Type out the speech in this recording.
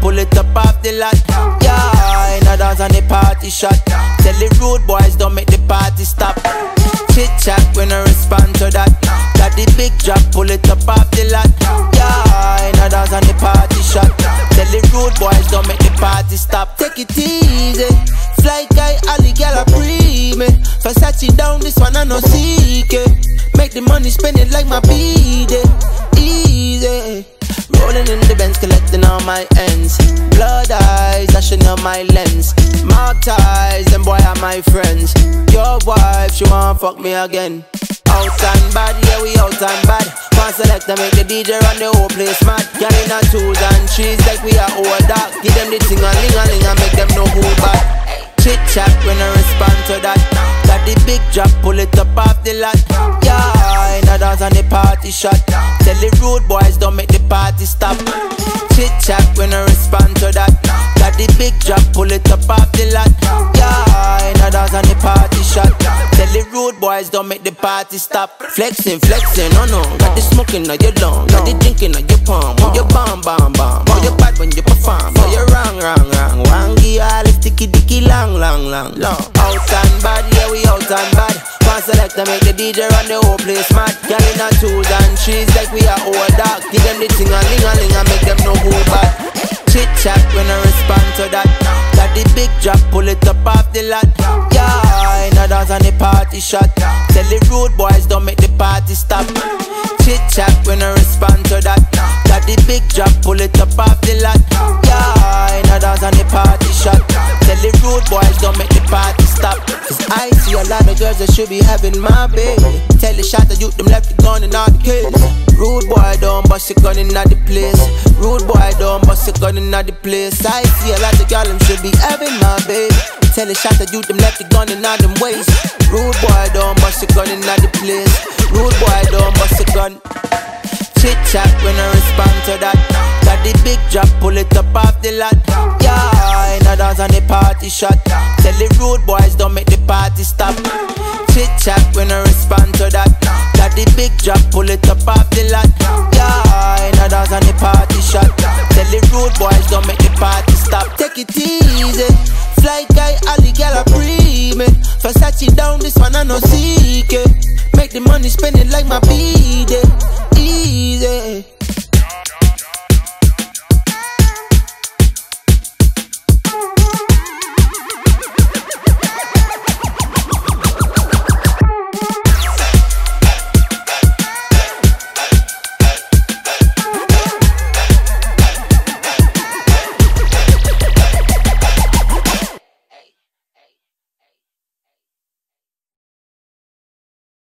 pull it up off the lot. Yeah, in a dance on the party shot. Tell the rude boys don't make the party stop. Chit chat when I respond to that. Got the big drop, pull it up off the lot. Yeah, in a dance on the party shot. Tell the rude boys don't make the party stop. Take it easy. Fly guy, Ali, gal, I breathe me. Versace down, this one I no secret. Make the money, spend it like my BD. My ends. Blood eyes, dashing on my lens. Mark ties, them boy are my friends. Your wife, she want fuck me again. Out and bad, yeah, we out and bad. One select to make the DJ run the whole place mad. Girl in a twos and trees like we are old dog. Give them the ting a ling a ling and make them know who bad. Chit chat when I respond to that. Got the big drop, pull it up off the lot. Yeah, in a dance on the party shot. Tell the rude boys don't make the party stop. Chit chat when I respond to that. Got the big drop, pull it up off the lot. Yeah, in a dance on the party shot. Tell the rude boys don't make the party stop. Flexing, flexing, oh no. Got the smoking on your lung, got the drinking on your palm. Oh, you bomb, bomb, bomb. Oh, you bad when you perform. Oh, you wrong, wrong, wrong. Wangy, all the sticky, dicky, long, long, long, long. Out and bad, yeah, we out and bad. One select to make the DJ run the whole place mad. Girl trees like we are old dog. Give them the a ling a ling and make them know who bad. Chit chat when I respond to that. Got the big drop, pull it up off the lot. Yeah, in a dance on the party shot. Tell the rude boys don't make the party stop. Chit chat when I respond to that. Got the big drop, pull it up off the lot. Yeah, in a dance on the party shot. Tell the rude boys don't make the party stop. Cause I see a lot of girls that should be having my baby. Tell the shot that you them left the gun in all the case. Rude boy don't bust your gun in the place. Rude boy don't bust your gun in the place. I see a lot of girls them should be having my baby. Tell the shot that you them left the gun in all them ways. Rude boy don't bust your gun in the place. Rude boy don't bust party shot. Tell the rude boys don't make the party stop. Chit chat when I respond to that. Got the big drop, pull it up off the lot. Yeah, in dance on the party shot. Tell the rude boys don't make the party stop. Take it easy. Fly guy, Ali, gal, I breathe me. Versace down, this one I no secret. Make the money, spend it like my BD.